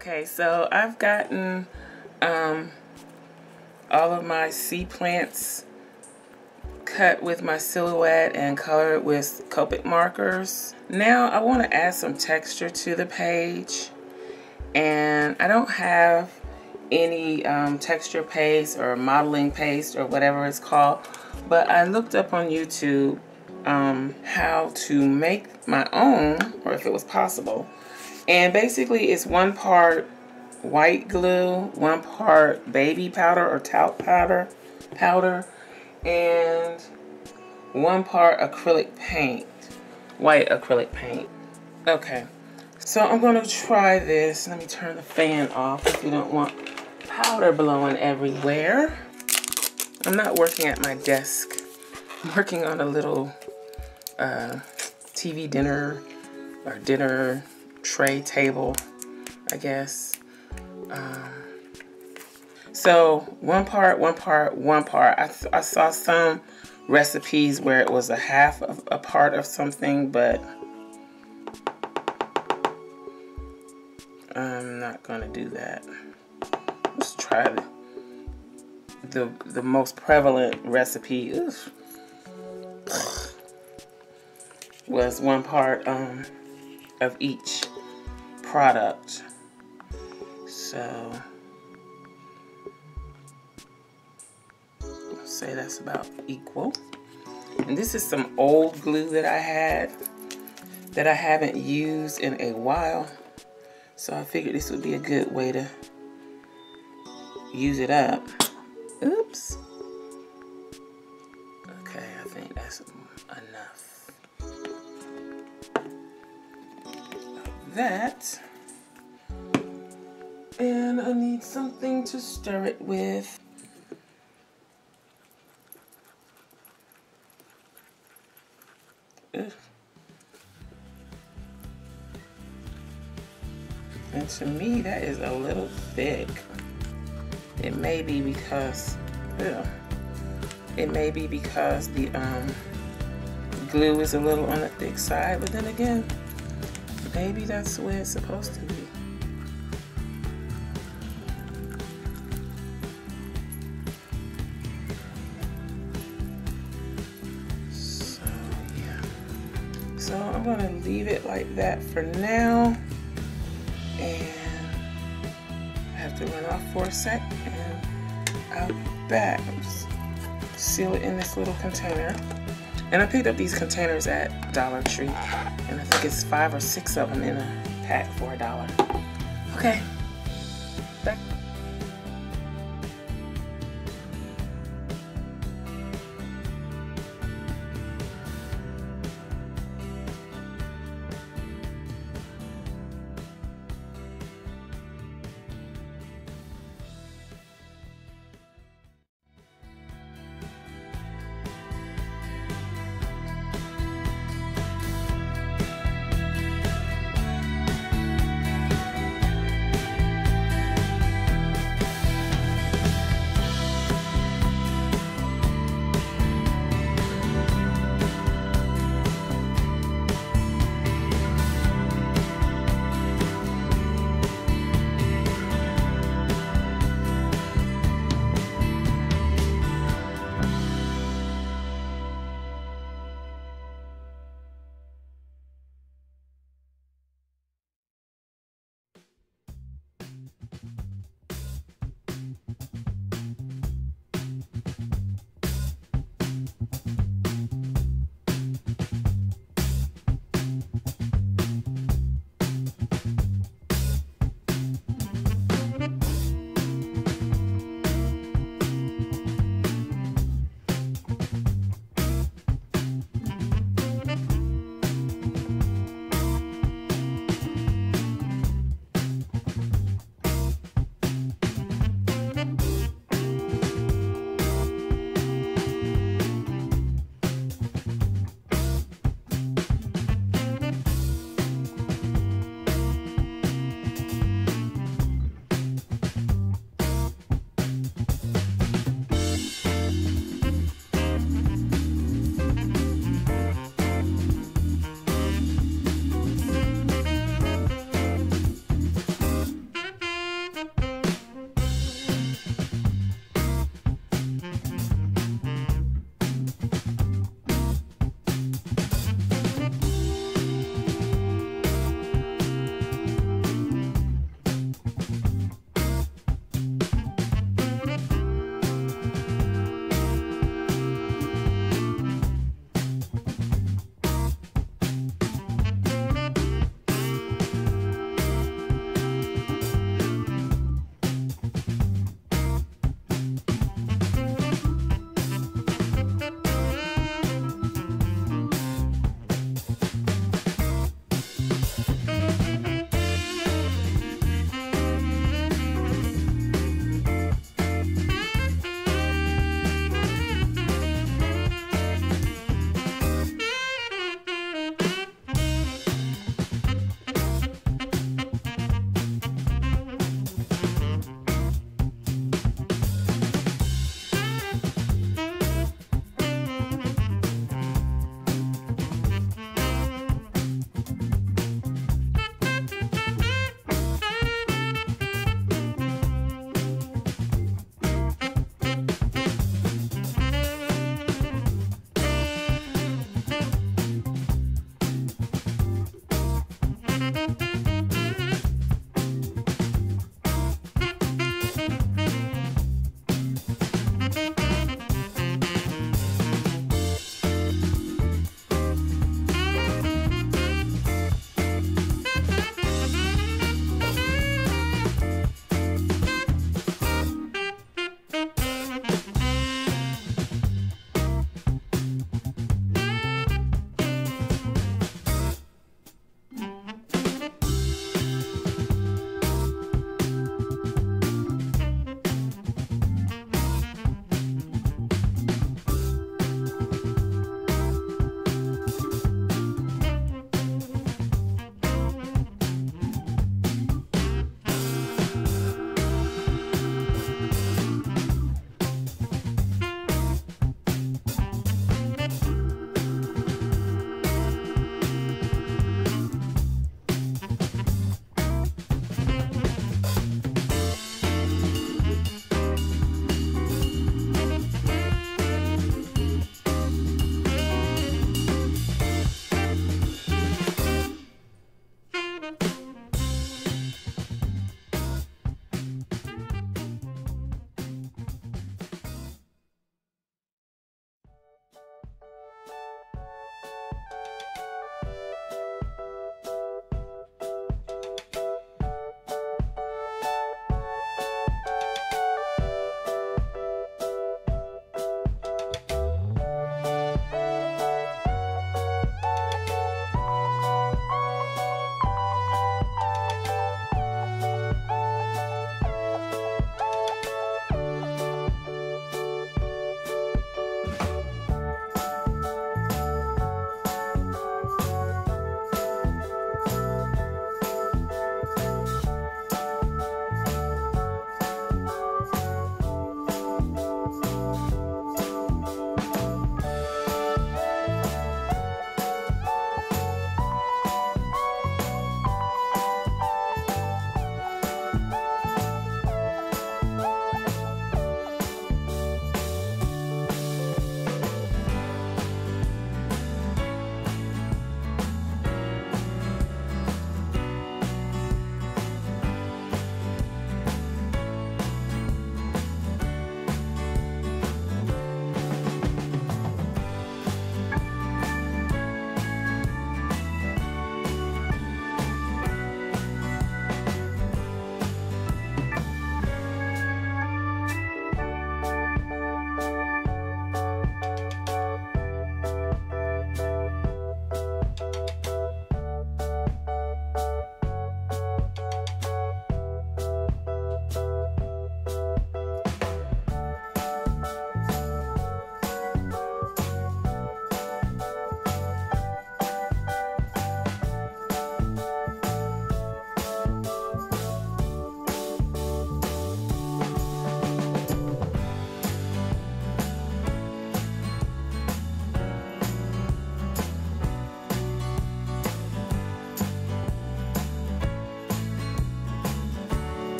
Okay, so I've gotten um, all of my sea plants cut with my silhouette and colored with Copic markers. Now I want to add some texture to the page and I don't have any um, texture paste or modeling paste or whatever it's called but I looked up on YouTube um, how to make my own or if it was possible and basically it's one part white glue, one part baby powder or talc powder, powder, and one part acrylic paint, white acrylic paint. Okay, so I'm gonna try this. Let me turn the fan off if you don't want powder blowing everywhere. I'm not working at my desk. I'm working on a little uh, TV dinner or dinner tray table, I guess. Um, so one part, one part, one part. I, I saw some recipes where it was a half of a part of something, but I'm not gonna do that. Let's try the the, the most prevalent recipe. Oof, was one part um, of each product. So, say that's about equal. And this is some old glue that I had that I haven't used in a while. So I figured this would be a good way to use it up. Oops. Okay, I think that's enough. That. And I need something to stir it with. Ugh. And to me, that is a little thick. It may be because, ugh, it may be because the um, glue is a little on the thick side, but then again, maybe that's the way it's supposed to be. So, yeah. So I'm gonna leave it like that for now. And I have to run off for a sec and I'll be back. Seal it in this little container. And I picked up these containers at Dollar Tree. Think it's five or six of them in a pack for a dollar. Okay,